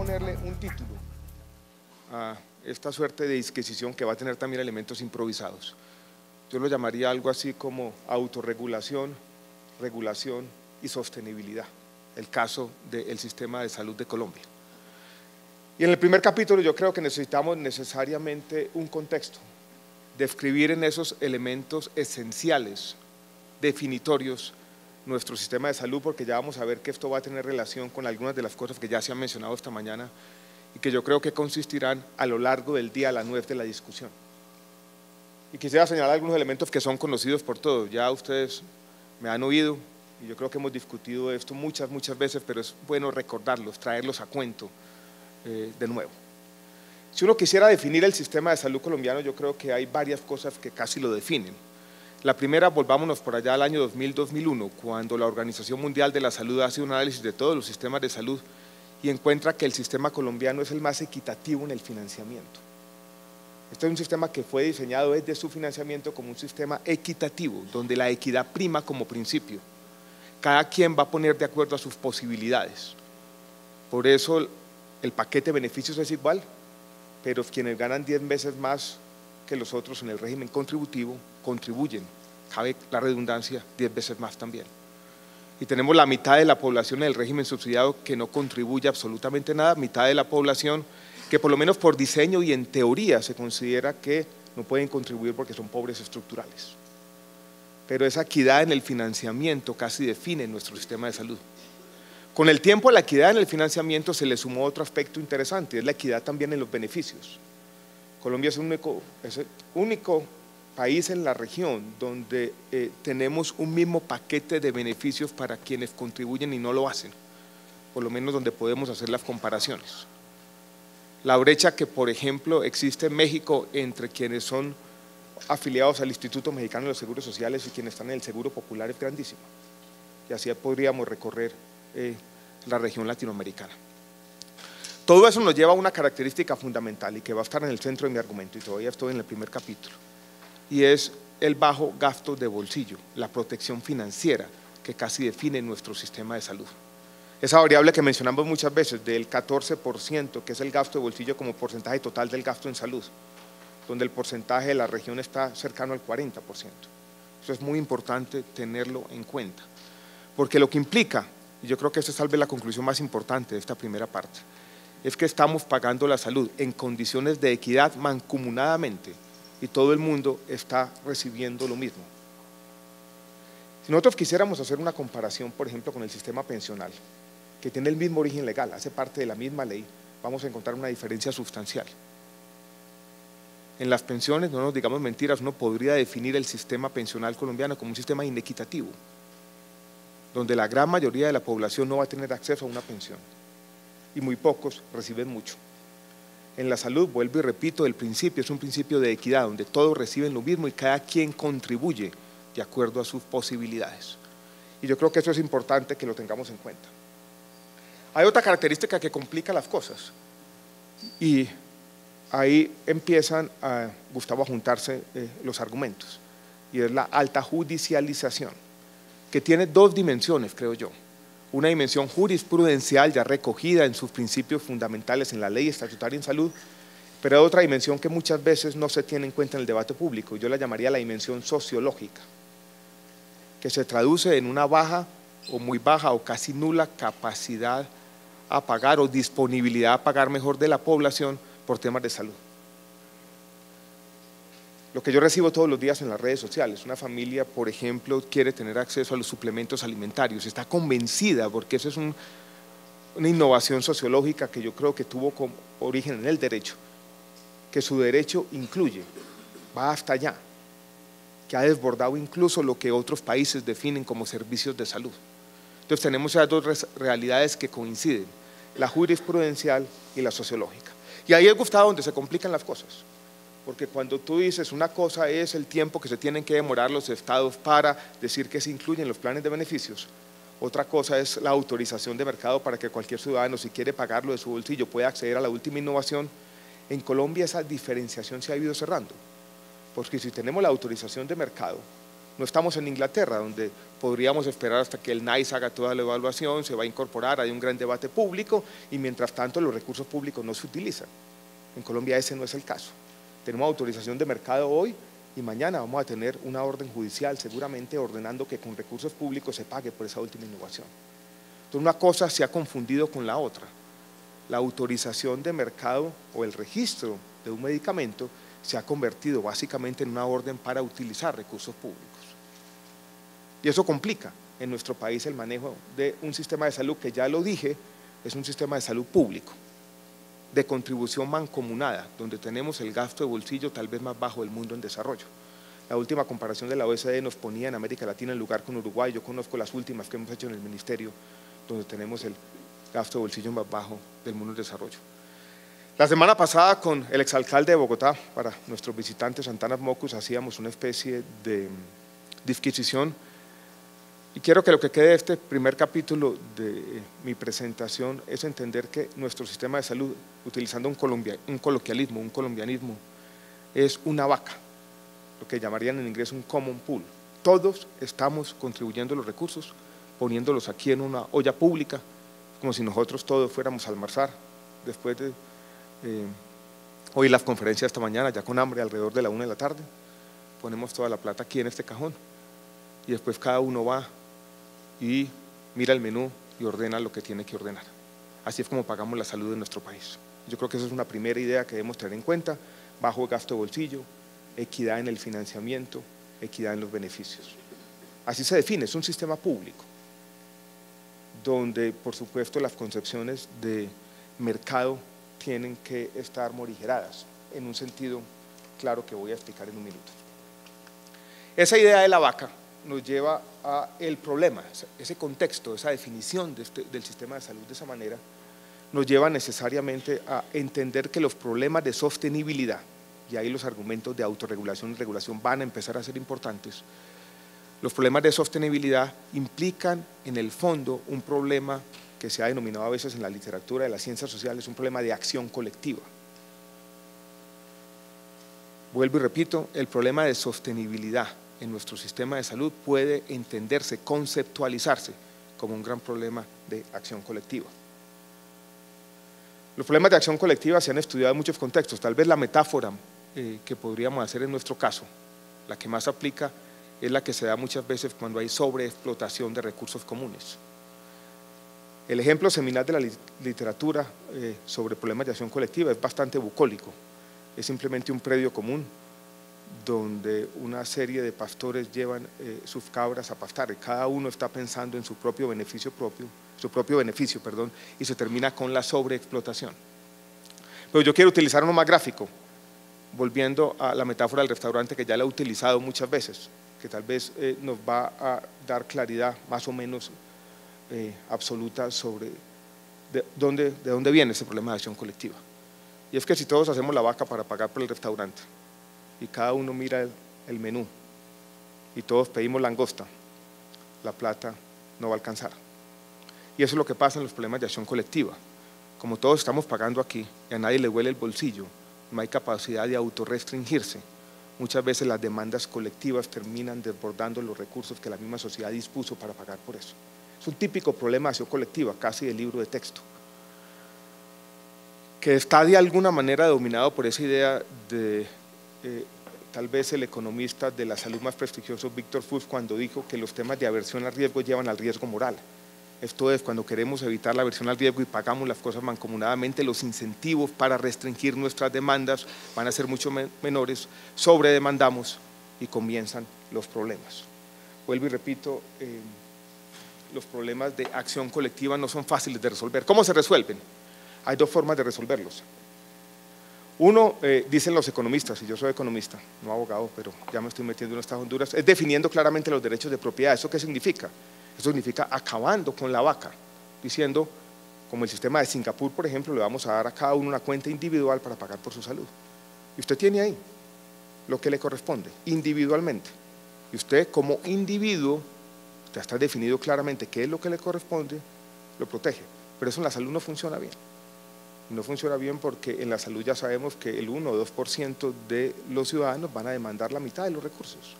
ponerle un título a esta suerte de disquisición que va a tener también elementos improvisados. Yo lo llamaría algo así como autorregulación, regulación y sostenibilidad, el caso del sistema de salud de Colombia. Y en el primer capítulo yo creo que necesitamos necesariamente un contexto, describir en esos elementos esenciales, definitorios, nuestro sistema de salud, porque ya vamos a ver que esto va a tener relación con algunas de las cosas que ya se han mencionado esta mañana y que yo creo que consistirán a lo largo del día, a la nuez de la discusión. Y quisiera señalar algunos elementos que son conocidos por todos. Ya ustedes me han oído y yo creo que hemos discutido esto muchas, muchas veces, pero es bueno recordarlos, traerlos a cuento eh, de nuevo. Si uno quisiera definir el sistema de salud colombiano, yo creo que hay varias cosas que casi lo definen. La primera, volvámonos por allá al año 2000-2001, cuando la Organización Mundial de la Salud hace un análisis de todos los sistemas de salud y encuentra que el sistema colombiano es el más equitativo en el financiamiento. Este es un sistema que fue diseñado desde su financiamiento como un sistema equitativo, donde la equidad prima como principio. Cada quien va a poner de acuerdo a sus posibilidades. Por eso el paquete de beneficios es igual, pero quienes ganan 10 veces más que los otros en el régimen contributivo contribuyen, cabe la redundancia, 10 veces más también. Y tenemos la mitad de la población en el régimen subsidiado que no contribuye absolutamente nada, mitad de la población que por lo menos por diseño y en teoría se considera que no pueden contribuir porque son pobres estructurales. Pero esa equidad en el financiamiento casi define nuestro sistema de salud. Con el tiempo, la equidad en el financiamiento se le sumó otro aspecto interesante, es la equidad también en los beneficios. Colombia es, el único país en la región donde eh, tenemos un mismo paquete de beneficios para quienes contribuyen y no lo hacen, por lo menos donde podemos hacer las comparaciones la brecha que, por ejemplo, existe en México entre quienes son afiliados al Instituto Mexicano de los Seguros Sociales y quienes están en el Seguro Popular es grandísima. Y así podríamos recorrer eh, la región latinoamericana. Todo eso nos lleva a una característica fundamental y que va a estar en el centro de mi argumento, y todavía estoy en el primer capítulo, y es el bajo gasto de bolsillo, la protección financiera que casi define nuestro sistema de salud. Esa variable que mencionamos muchas veces del 14%, que es el gasto de bolsillo como porcentaje total del gasto en salud, donde el porcentaje de la región está cercano al 40%. Eso es muy importante tenerlo en cuenta, porque lo que implica, y yo creo que esa salve la conclusión más importante de esta primera parte, es que estamos pagando la salud en condiciones de equidad mancomunadamente y todo el mundo está recibiendo lo mismo. Si nosotros quisiéramos hacer una comparación, por ejemplo, con el sistema pensional, que tiene el mismo origen legal, hace parte de la misma ley, vamos a encontrar una diferencia sustancial. En las pensiones, no nos digamos mentiras, uno podría definir el sistema pensional colombiano como un sistema inequitativo, donde la gran mayoría de la población no va a tener acceso a una pensión y muy pocos reciben mucho. En la salud, vuelvo y repito, el principio es un principio de equidad, donde todos reciben lo mismo y cada quien contribuye de acuerdo a sus posibilidades. Y yo creo que eso es importante que lo tengamos en cuenta. Hay otra característica que complica las cosas y ahí empiezan, a, Gustavo, a juntarse eh, los argumentos y es la alta judicialización, que tiene dos dimensiones, creo yo. Una dimensión jurisprudencial ya recogida en sus principios fundamentales en la ley estatutaria en salud, pero hay otra dimensión que muchas veces no se tiene en cuenta en el debate público, yo la llamaría la dimensión sociológica, que se traduce en una baja o muy baja o casi nula capacidad a pagar o disponibilidad a pagar mejor de la población por temas de salud. Lo que yo recibo todos los días en las redes sociales, una familia, por ejemplo, quiere tener acceso a los suplementos alimentarios, está convencida, porque eso es una innovación sociológica que yo creo que tuvo origen en el derecho, que su derecho incluye, va hasta allá, que ha desbordado incluso lo que otros países definen como servicios de salud. Entonces tenemos esas dos realidades que coinciden la jurisprudencial y la sociológica. Y ahí es Gustavo donde se complican las cosas, porque cuando tú dices una cosa es el tiempo que se tienen que demorar los estados para decir que se incluyen los planes de beneficios, otra cosa es la autorización de mercado para que cualquier ciudadano, si quiere pagarlo de su bolsillo, pueda acceder a la última innovación. En Colombia esa diferenciación se ha ido cerrando, porque si tenemos la autorización de mercado, No estamos en Inglaterra, donde podríamos esperar hasta que el NICE haga toda la evaluación, se va a incorporar, hay un gran debate público y mientras tanto los recursos públicos no se utilizan. En Colombia ese no es el caso. Tenemos autorización de mercado hoy y mañana vamos a tener una orden judicial seguramente ordenando que con recursos públicos se pague por esa última innovación. Entonces una cosa se ha confundido con la otra. La autorización de mercado o el registro de un medicamento se ha convertido básicamente en una orden para utilizar recursos públicos. Y eso complica en nuestro país el manejo de un sistema de salud que ya lo dije, es un sistema de salud público, de contribución mancomunada, donde tenemos el gasto de bolsillo tal vez más bajo del mundo en desarrollo. La última comparación de la OECD nos ponía en América Latina en lugar con Uruguay, yo conozco las últimas que hemos hecho en el Ministerio, donde tenemos el gasto de bolsillo más bajo del mundo en desarrollo. La semana pasada con el exalcalde de Bogotá, para nuestros visitantes Santana Mocus, hacíamos una especie de disquisición y quiero que lo que quede de este primer capítulo de mi presentación es entender que nuestro sistema de salud, utilizando un, un coloquialismo, un colombianismo, es una vaca, lo que llamarían en inglés un common pool. Todos estamos contribuyendo los recursos, poniéndolos aquí en una olla pública, como si nosotros todos fuéramos a almorzar después de eh, oír las conferencias esta mañana, ya con hambre, alrededor de la una de la tarde. Ponemos toda la plata aquí en este cajón y después cada uno va y mira el menú y ordena lo que tiene que ordenar. Así es como pagamos la salud de nuestro país. Yo creo que esa es una primera idea que debemos tener en cuenta, bajo gasto de bolsillo, equidad en el financiamiento, equidad en los beneficios. Así se define, es un sistema público, donde por supuesto las concepciones de mercado tienen que estar morigeradas, en un sentido claro que voy a explicar en un minuto. Esa idea de la vaca nos lleva a el problema, ese contexto, esa definición este, del sistema de salud de esa manera, nos lleva necesariamente a entender que los problemas de sostenibilidad, y ahí los argumentos de autorregulación y regulación van a empezar a ser importantes, los problemas de sostenibilidad implican en el fondo un problema que se ha denominado a veces en la literatura de las ciencias sociales un problema de acción colectiva. Vuelvo y repito, el problema de sostenibilidad en nuestro sistema de salud puede entenderse, conceptualizarse como un gran problema de acción colectiva. Los problemas de acción colectiva se han estudiado en muchos contextos. Tal vez la metáfora eh, que podríamos hacer en nuestro caso, la que más aplica, es la que se da muchas veces cuando hay sobreexplotación de recursos comunes. El ejemplo seminal de la literatura eh, sobre problemas de acción colectiva es bastante bucólico. Es simplemente un predio común donde una serie de pastores llevan eh, sus cabras a pastar. Cada uno está pensando en su propio beneficio propio, su propio beneficio, perdón, y se termina con la sobreexplotación. Pero yo quiero utilizar uno más gráfico, volviendo a la metáfora del restaurante que ya la he utilizado muchas veces, que tal vez eh, nos va a dar claridad más o menos eh, absoluta sobre de dónde, de dónde viene ese problema de acción colectiva. Y es que si todos hacemos la vaca para pagar por el restaurante, y cada uno mira el, menú y todos pedimos langosta, la plata no va a alcanzar. Y eso es lo que pasa en los problemas de acción colectiva. Como todos estamos pagando aquí y a nadie le huele el bolsillo, no hay capacidad de autorrestringirse. Muchas veces las demandas colectivas terminan desbordando los recursos que la misma sociedad dispuso para pagar por eso. Es un típico problema de acción colectiva, casi del libro de texto, que está de alguna manera dominado por esa idea de eh, tal vez el economista de la salud más prestigioso, Víctor Fuchs, cuando dijo que los temas de aversión al riesgo llevan al riesgo moral. Esto es, cuando queremos evitar la aversión al riesgo y pagamos las cosas mancomunadamente, los incentivos para restringir nuestras demandas van a ser mucho menores, sobredemandamos y comienzan los problemas. Vuelvo y repito, eh, los problemas de acción colectiva no son fáciles de resolver. ¿Cómo se resuelven? Hay dos formas de resolverlos. Uno, eh, dicen los economistas, y yo soy economista, no abogado, pero ya me estoy metiendo en estas Honduras, es definiendo claramente los derechos de propiedad. ¿Eso qué significa? Eso significa acabando con la vaca, diciendo, como el sistema de Singapur, por ejemplo, le vamos a dar a cada uno una cuenta individual para pagar por su salud. Y usted tiene ahí lo que le corresponde, individualmente. Y usted como individuo, ya está definido claramente qué es lo que le corresponde, lo protege. Pero eso en la salud no funciona bien no funciona bien porque en la salud ya sabemos que el 1 o 2% de los ciudadanos van a demandar la mitad de los recursos.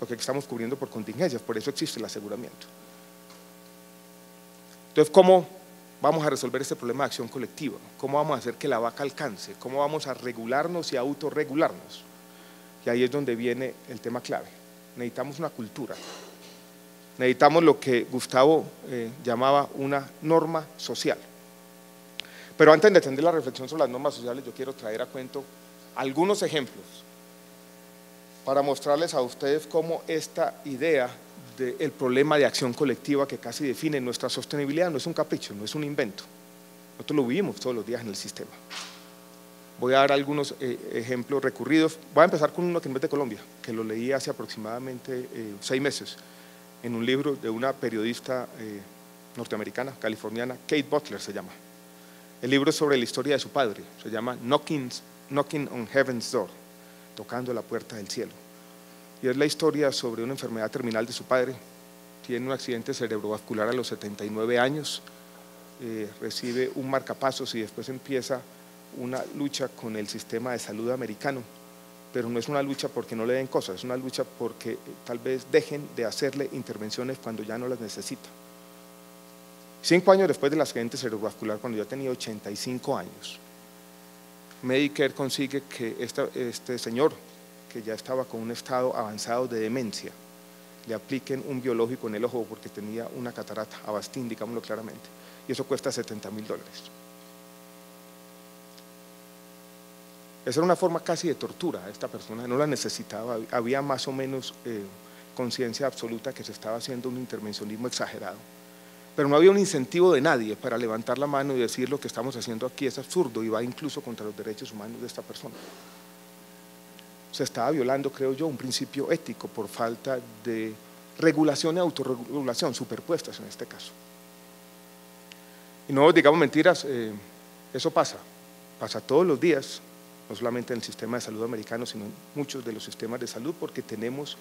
lo que estamos cubriendo por contingencias, por eso existe el aseguramiento. Entonces, ¿cómo vamos a resolver este problema de acción colectiva? ¿Cómo vamos a hacer que la vaca alcance? ¿Cómo vamos a regularnos y autorregularnos? Y ahí es donde viene el tema clave. Necesitamos una cultura. Necesitamos lo que Gustavo eh, llamaba una norma social. Pero antes de entender la reflexión sobre las normas sociales, yo quiero traer a cuento algunos ejemplos para mostrarles a ustedes cómo esta idea del problema de acción colectiva que casi define nuestra sostenibilidad no es un capricho, no es un invento. Nosotros lo vivimos todos los días en el sistema. Voy a dar algunos eh, ejemplos recurridos. Voy a empezar con uno que no es de Colombia, que lo leí hace aproximadamente eh, seis meses en un libro de una periodista eh, norteamericana, californiana, Kate Butler se llama. El libro es sobre la historia de su padre, se llama Knocking, on Heaven's Door, tocando la puerta del cielo. Y es la historia sobre una enfermedad terminal de su padre. Tiene un accidente cerebrovascular a los 79 años, eh, recibe un marcapasos y después empieza una lucha con el sistema de salud americano. Pero no es una lucha porque no le den cosas, es una lucha porque eh, tal vez dejen de hacerle intervenciones cuando ya no las necesita. Cinco años después del accidente cerebrovascular, cuando ya tenía 85 años, Medicare consigue que este señor, que ya estaba con un estado avanzado de demencia, le apliquen un biológico en el ojo porque tenía una catarata, abastín, digámoslo claramente, y eso cuesta 70 mil dólares. Esa era una forma casi de tortura a esta persona, no la necesitaba, había más o menos eh, conciencia absoluta que se estaba haciendo un intervencionismo exagerado. Pero no había un incentivo de nadie para levantar la mano y decir lo que estamos haciendo aquí es absurdo y va incluso contra los derechos humanos de esta persona. Se estaba violando, creo yo, un principio ético por falta de regulación y autorregulación superpuestas en este caso. Y no digamos mentiras, eh, eso pasa, pasa todos los días, no solamente en el sistema de salud americano, sino en muchos de los sistemas de salud, porque tenemos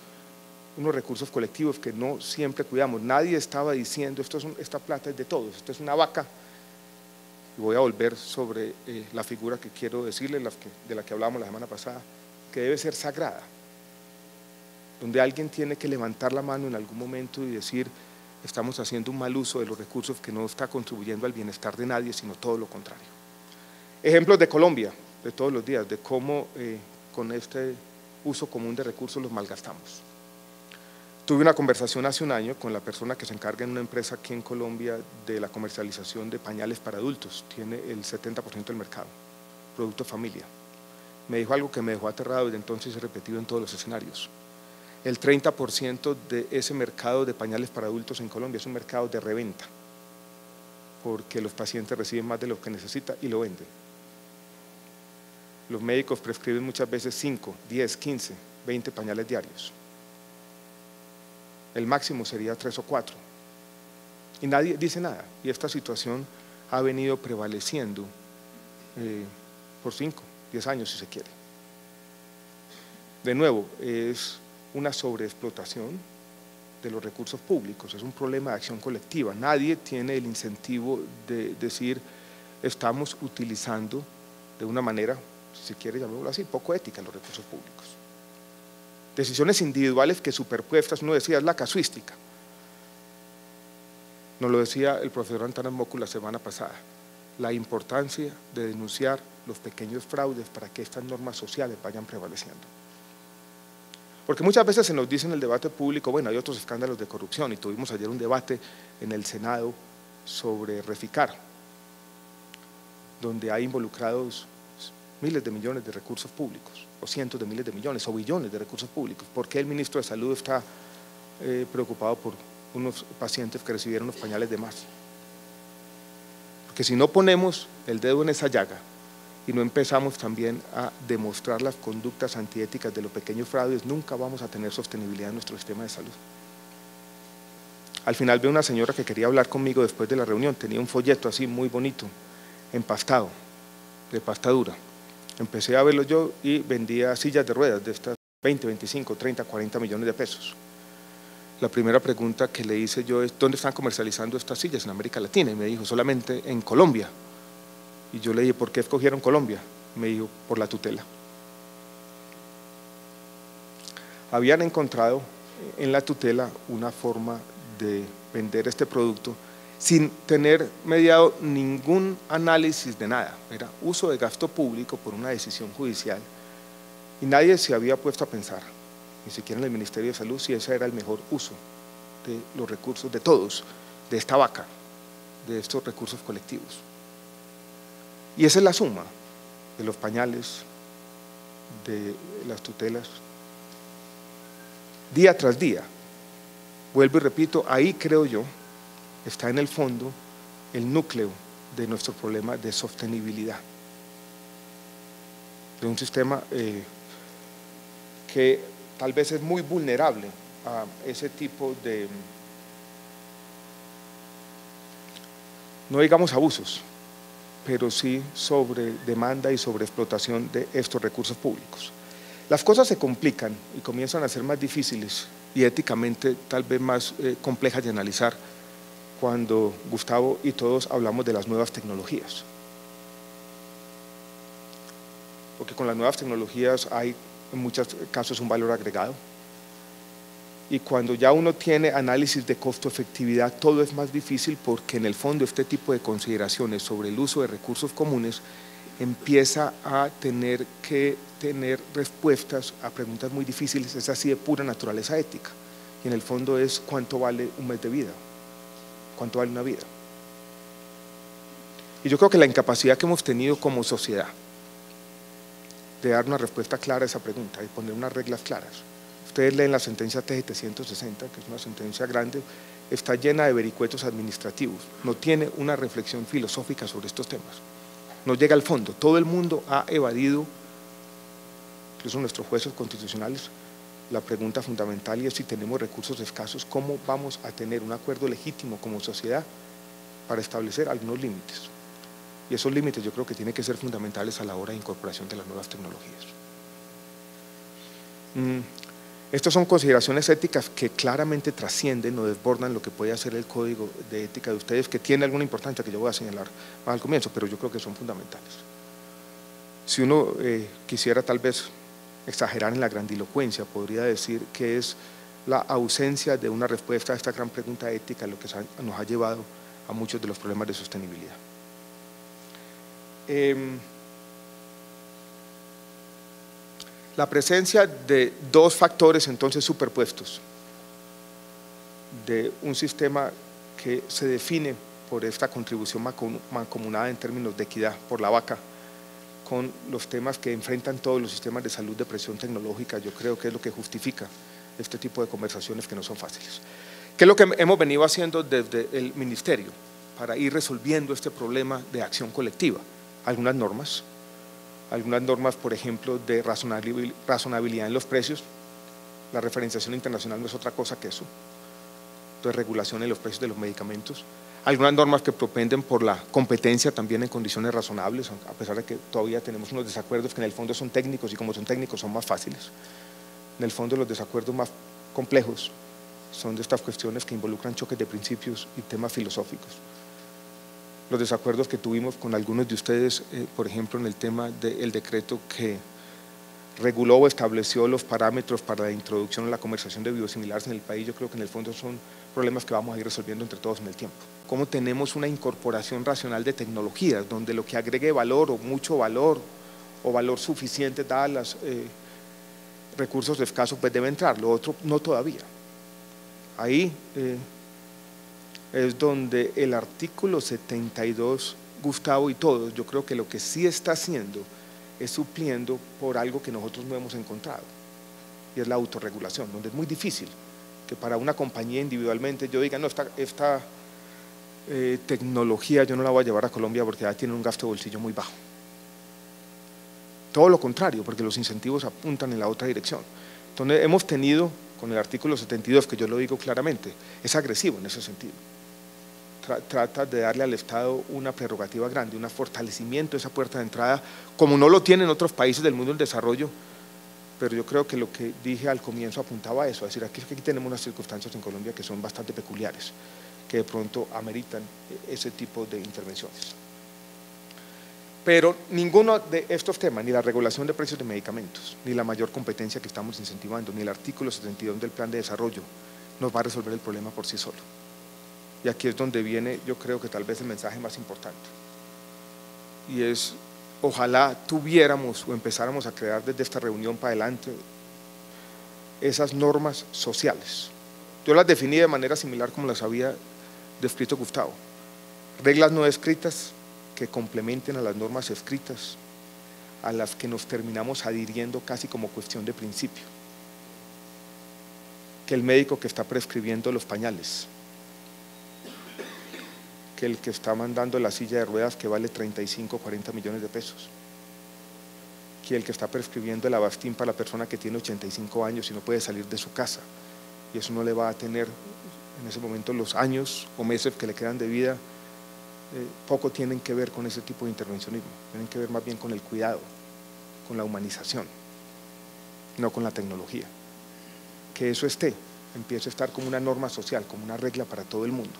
unos recursos colectivos que no siempre cuidamos. Nadie estaba diciendo, esto es esta plata es de todos, esto es una vaca. Y voy a volver sobre eh, la figura que quiero decirle, de la que hablábamos la semana pasada, que debe ser sagrada, donde alguien tiene que levantar la mano en algún momento y decir, estamos haciendo un mal uso de los recursos que no está contribuyendo al bienestar de nadie, sino todo lo contrario. Ejemplos de Colombia, de todos los días, de cómo eh, con este uso común de recursos los malgastamos. Tuve una conversación hace un año con la persona que se encarga en una empresa aquí en Colombia de la comercialización de pañales para adultos. Tiene el 70% del mercado, producto familia. Me dijo algo que me dejó aterrado y de entonces he repetido en todos los escenarios. El 30% de ese mercado de pañales para adultos en Colombia es un mercado de reventa, porque los pacientes reciben más de lo que necesitan y lo venden. Los médicos prescriben muchas veces 5, 10, 15, 20 pañales diarios el máximo sería tres o cuatro. Y nadie dice nada. Y esta situación ha venido prevaleciendo eh, por cinco, diez años si se quiere. De nuevo, es una sobreexplotación de los recursos públicos, es un problema de acción colectiva. Nadie tiene el incentivo de decir estamos utilizando de una manera, si se quiere llamarlo así, poco ética los recursos públicos decisiones individuales que superpuestas, uno decía, es la casuística. Nos lo decía el profesor Antanas Mocu la semana pasada, la importancia de denunciar los pequeños fraudes para que estas normas sociales vayan prevaleciendo. Porque muchas veces se nos dice en el debate público, bueno, hay otros escándalos de corrupción y tuvimos ayer un debate en el Senado sobre Reficar, donde hay involucrados miles de millones de recursos públicos o cientos de miles de millones o billones de recursos públicos. ¿Por qué el ministro de Salud está eh, preocupado por unos pacientes que recibieron los pañales de más? Porque si no ponemos el dedo en esa llaga y no empezamos también a demostrar las conductas antiéticas de los pequeños fraudes, nunca vamos a tener sostenibilidad en nuestro sistema de salud. Al final veo una señora que quería hablar conmigo después de la reunión, tenía un folleto así muy bonito, empastado, de pastadura. Empecé a verlo yo y vendía sillas de ruedas de estas 20, 25, 30, 40 millones de pesos. La primera pregunta que le hice yo es, ¿dónde están comercializando estas sillas? En América Latina. Y me dijo, solamente en Colombia. Y yo le dije, ¿por qué escogieron Colombia? Me dijo, por la tutela. Habían encontrado en la tutela una forma de vender este producto sin tener mediado ningún análisis de nada. Era uso de gasto público por una decisión judicial y nadie se había puesto a pensar, ni siquiera en el Ministerio de Salud, si ese era el mejor uso de los recursos de todos, de esta vaca, de estos recursos colectivos. Y esa es la suma de los pañales, de las tutelas, día tras día. Vuelvo y repito, ahí creo yo está en el fondo el núcleo de nuestro problema de sostenibilidad. De un sistema eh, que tal vez es muy vulnerable a ese tipo de, no digamos abusos, pero sí sobre demanda y sobre explotación de estos recursos públicos. Las cosas se complican y comienzan a ser más difíciles y éticamente tal vez más eh, complejas de analizar cuando Gustavo y todos hablamos de las nuevas tecnologías. Porque con las nuevas tecnologías hay en muchos casos un valor agregado. Y cuando ya uno tiene análisis de costo-efectividad, todo es más difícil porque en el fondo este tipo de consideraciones sobre el uso de recursos comunes empieza a tener que tener respuestas a preguntas muy difíciles, es así de pura naturaleza ética. Y en el fondo es cuánto vale un mes de vida, cuánto vale una vida. Y yo creo que la incapacidad que hemos tenido como sociedad de dar una respuesta clara a esa pregunta y poner unas reglas claras. Ustedes leen la sentencia T760, que es una sentencia grande, está llena de vericuetos administrativos, no tiene una reflexión filosófica sobre estos temas, no llega al fondo. Todo el mundo ha evadido, incluso nuestros jueces constitucionales, la pregunta fundamental y es si tenemos recursos escasos, ¿cómo vamos a tener un acuerdo legítimo como sociedad para establecer algunos límites? Y esos límites yo creo que tienen que ser fundamentales a la hora de incorporación de las nuevas tecnologías. Mm, estas son consideraciones éticas que claramente trascienden o desbordan lo que puede hacer el código de ética de ustedes, que tiene alguna importancia que yo voy a señalar más al comienzo, pero yo creo que son fundamentales. Si uno eh, quisiera tal vez exagerar en la grandilocuencia, podría decir que es la ausencia de una respuesta a esta gran pregunta ética lo que nos ha llevado a muchos de los problemas de sostenibilidad. Em, la presencia de dos factores entonces superpuestos, de un sistema que se define por esta contribución mancomunada en términos de equidad por la vaca, con los temas que enfrentan todos los sistemas de salud de presión tecnológica, yo creo que es lo que justifica este tipo de conversaciones que no son fáciles. ¿Qué es lo que hemos venido haciendo desde el Ministerio para ir resolviendo este problema de acción colectiva? Algunas normas, algunas normas, por ejemplo, de razonabilidad en los precios. La referenciación internacional no es otra cosa que eso. De regulación en los precios de los medicamentos algunas normas que propenden por la competencia también en condiciones razonables, a pesar de que todavía tenemos unos desacuerdos que en el fondo son técnicos y como son técnicos son más fáciles. En el fondo los desacuerdos más complejos son de estas cuestiones que involucran choques de principios y temas filosóficos. Los desacuerdos que tuvimos con algunos de ustedes, eh, por ejemplo, en el tema del decreto que reguló o estableció los parámetros para la introducción de la conversación de biosimilares en el país, yo creo que en el fondo son problemas que vamos a ir resolviendo entre todos en el tiempo. Cómo tenemos una incorporación racional de tecnologías, donde lo que agregue valor o mucho valor o valor suficiente dadas los eh, recursos escasos, pues debe entrar, lo otro no todavía. Ahí eh, es donde el artículo 72, Gustavo y todos, yo creo que lo que sí está haciendo es supliendo por algo que nosotros no hemos encontrado, y es la autorregulación, donde es muy difícil que para una compañía individualmente yo diga, no, esta, esta eh, tecnología yo no la voy a llevar a Colombia porque ya tiene un gasto de bolsillo muy bajo. Todo lo contrario, porque los incentivos apuntan en la otra dirección. Entonces hemos tenido, con el artículo 72, que yo lo digo claramente, es agresivo en ese sentido trata de darle al Estado una prerrogativa grande, un fortalecimiento de esa puerta de entrada, como no lo tienen otros países del mundo del desarrollo, pero yo creo que lo que dije al comienzo apuntaba a eso, es decir, aquí, aquí tenemos unas circunstancias en Colombia que son bastante peculiares, que de pronto ameritan ese tipo de intervenciones. Pero ninguno de estos temas, ni la regulación de precios de medicamentos, ni la mayor competencia que estamos incentivando, ni el artículo 72 del plan de desarrollo, nos va a resolver el problema por sí solo. Y aquí es donde viene, yo creo que tal vez el mensaje más importante. Y es, ojalá tuviéramos o empezáramos a crear desde esta reunión para adelante esas normas sociales. Yo las definí de manera similar como las había descrito Gustavo. Reglas no escritas que complementen a las normas escritas, a las que nos terminamos adhiriendo casi como cuestión de principio. Que el médico que está prescribiendo los pañales, que el que está mandando la silla de ruedas que vale 35 o 40 millones de pesos, que el que está prescribiendo el abastín para la persona que tiene 85 años y no puede salir de su casa, y eso no le va a tener en ese momento los años o meses que le quedan de vida eh, poco tienen que ver con ese tipo de intervencionismo, tienen que ver más bien con el cuidado, con la humanización, no con la tecnología. Que eso esté, empiece a estar como una norma social, como una regla para todo el mundo.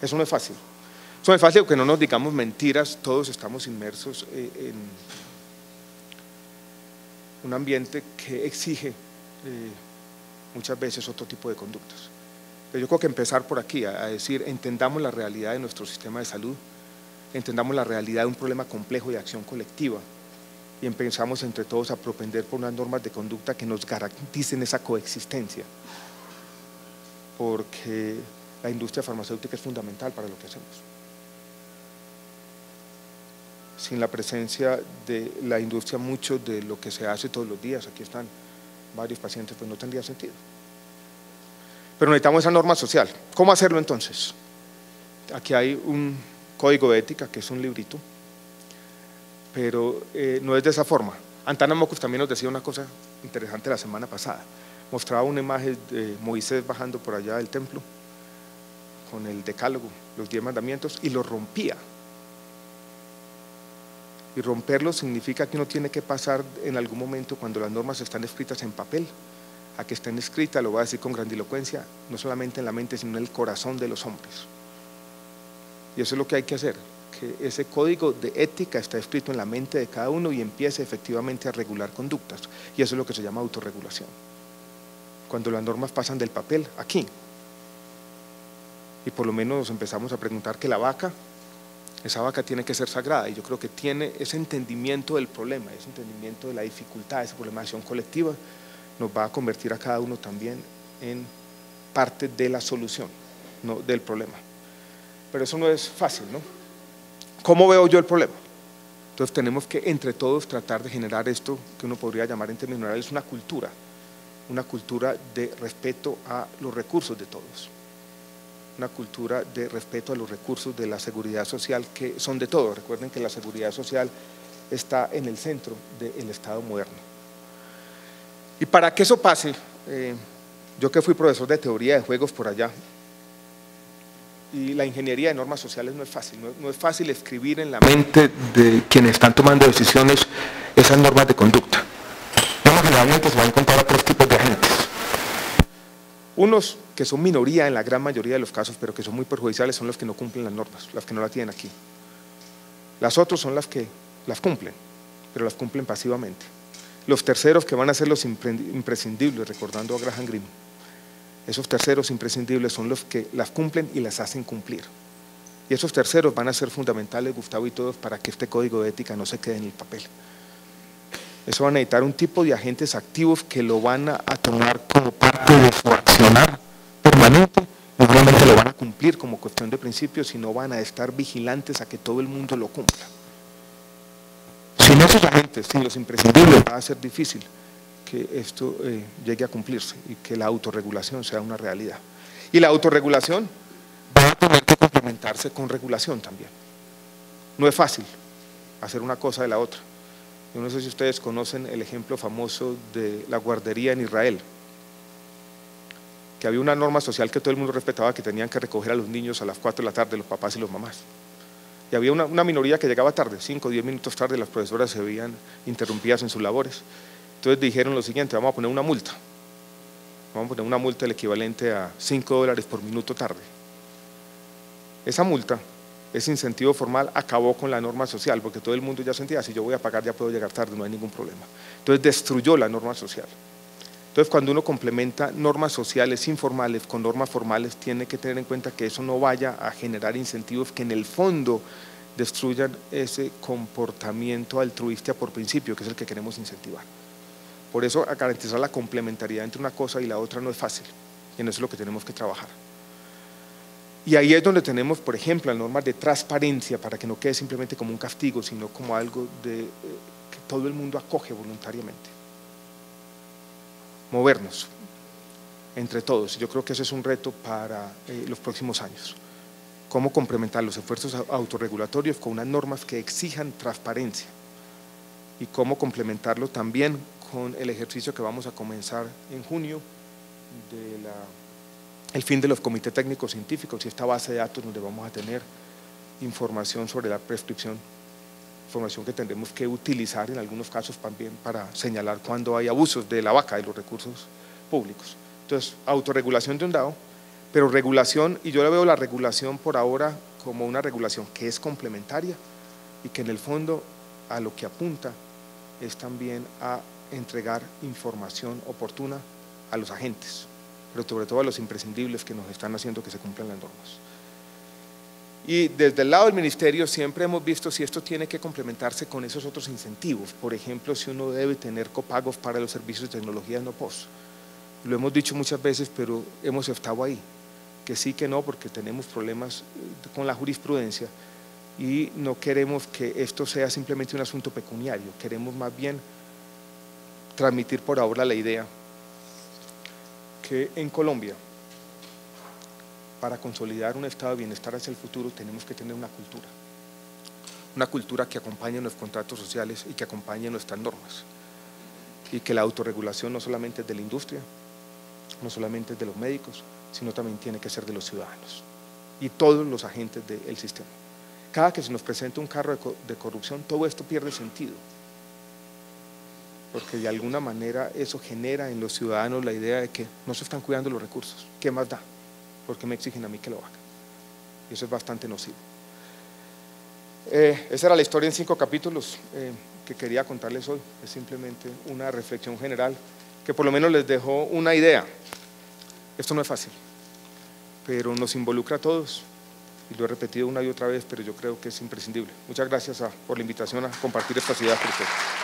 Eso no es fácil. Eso no es fácil que no nos digamos mentiras, todos estamos inmersos eh, en un ambiente que exige eh, muchas veces otro tipo de conductas. Pero yo creo que empezar por aquí, a, decir, entendamos la realidad de nuestro sistema de salud, entendamos la realidad de un problema complejo de acción colectiva y empezamos entre todos a propender por unas normas de conducta que nos garanticen esa coexistencia, porque la industria farmacéutica es fundamental para lo que hacemos. Sin la presencia de la industria, mucho de lo que se hace todos los días, aquí están varios pacientes, pues no tendría sentido. Pero necesitamos esa norma social. ¿Cómo hacerlo entonces? Aquí hay un código de ética, que es un librito, pero eh, no es de esa forma. Antana Mocus también nos decía una cosa interesante la semana pasada. Mostraba una imagen de Moisés bajando por allá del templo con el decálogo, los diez mandamientos, y lo rompía. Y romperlo significa que uno tiene que pasar en algún momento cuando las normas están escritas en papel a que estén escritas, lo voy a decir con grandilocuencia, no solamente en la mente, sino en el corazón de los hombres. Y eso es lo que hay que hacer, que ese código de ética está escrito en la mente de cada uno y empiece efectivamente a regular conductas. Y eso es lo que se llama autorregulación. Cuando las normas pasan del papel aquí, y por lo menos nos empezamos a preguntar que la vaca, esa vaca tiene que ser sagrada, y yo creo que tiene ese entendimiento del problema, ese entendimiento de la dificultad, esa problemación colectiva, nos va a convertir a cada uno también en parte de la solución, no del problema. Pero eso no es fácil, ¿no? ¿Cómo veo yo el problema? Entonces tenemos que entre todos tratar de generar esto que uno podría llamar en términos generales una cultura, una cultura de respeto a los recursos de todos, una cultura de respeto a los recursos de la seguridad social que son de todos. Recuerden que la seguridad social está en el centro del Estado moderno. Y para que eso pase, eh, yo que fui profesor de teoría de juegos por allá, y la ingeniería de normas sociales no es fácil, no, es fácil escribir en la mente de quienes están tomando decisiones esas normas de conducta. generalmente se van a encontrar a tres tipos de agentes. Unos que son minoría en la gran mayoría de los casos, pero que son muy perjudiciales, son los que no cumplen las normas, las que no la tienen aquí. Las otras son las que las cumplen, pero las cumplen pasivamente. Los terceros que van a ser los imprescindibles, recordando a Graham Greene. Esos terceros imprescindibles son los que las cumplen y las hacen cumplir. Y esos terceros van a ser fundamentales, Gustavo y todos, para que este código de ética no se quede en el papel. Eso va a necesitar un tipo de agentes activos que lo van a, tomar como parte de su accionar permanente y realmente lo van a cumplir como cuestión de principio, sino van a estar vigilantes a que todo el mundo lo cumpla. Sin esos agentes, sin los imprescindibles, va a ser difícil que esto eh, llegue a cumplirse y que la autorregulación sea una realidad. Y la autorregulación va a tener que complementarse con regulación también. No es fácil hacer una cosa de la otra. Yo no sé si ustedes conocen el ejemplo famoso de la guardería en Israel, que había una norma social que todo el mundo respetaba, que tenían que recoger a los niños a las 4 de la tarde, los papás y los mamás y había una, minoría que llegaba tarde, 5 o 10 minutos tarde, las profesoras se veían interrumpidas en sus labores. Entonces dijeron lo siguiente, vamos a poner una multa, vamos a poner una multa el equivalente a 5 dólares por minuto tarde. Esa multa ese incentivo formal acabó con la norma social, porque todo el mundo ya sentía, si yo voy a pagar ya puedo llegar tarde, no hay ningún problema. Entonces destruyó la norma social. Entonces cuando uno complementa normas sociales informales con normas formales, tiene que tener en cuenta que eso no vaya a generar incentivos que en el fondo destruyan ese comportamiento altruista por principio, que es el que queremos incentivar. Por eso garantizar la complementariedad entre una cosa y la otra no es fácil, y en eso es lo que tenemos que trabajar. Y ahí es donde tenemos, por ejemplo, las normas de transparencia para que no quede simplemente como un castigo, sino como algo eh, que todo el mundo acoge voluntariamente. Movernos entre todos. Yo creo que ese es un reto para eh, los próximos años. Cómo complementar los esfuerzos autorregulatorios con unas normas que exijan transparencia y cómo complementarlo también con el ejercicio que vamos a comenzar en junio de el fin de los comités técnicos científicos y esta base de datos donde vamos a tener información sobre la prescripción, información que tendremos que utilizar en algunos casos también para señalar cuando hay abusos de la vaca, de los recursos públicos. Entonces, autorregulación de un dado, pero regulación, y yo le veo la regulación por ahora como una regulación que es complementaria y que en el fondo a lo que apunta es también a entregar información oportuna a los agentes pero sobre todo a los imprescindibles que nos están haciendo que se cumplan las normas. Y desde el lado del ministerio siempre hemos visto si esto tiene que complementarse con esos otros incentivos. Por ejemplo, si uno debe tener copagos para los servicios de tecnología no POS. Lo hemos dicho muchas veces, pero hemos estado ahí. Que sí, que no, porque tenemos problemas eh, con la jurisprudencia y no queremos que esto sea simplemente un asunto pecuniario. Queremos más bien transmitir por ahora la idea que en Colombia, para consolidar un estado de bienestar hacia el futuro, tenemos que tener una cultura. Una cultura que acompañe los contratos sociales y que acompañe nuestras normas. Y que la autorregulación no solamente es de la industria, no solamente es de los médicos, sino también tiene que ser de los ciudadanos y todos los agentes del sistema. Cada que se nos presenta un carro de corrupción, todo esto pierde sentido porque de alguna manera eso genera en los ciudadanos la idea de que no se están cuidando los recursos. ¿Qué más da? Porque me exigen a mí que lo haga. Y eso es bastante nocivo. Eh, esa era la historia en cinco capítulos eh, que quería contarles hoy. Es simplemente una reflexión general que por lo menos les dejó una idea. Esto no es fácil, pero nos involucra a todos. Y lo he repetido una y otra vez, pero yo creo que es imprescindible. Muchas gracias por la invitación a compartir esta ciudad con ustedes.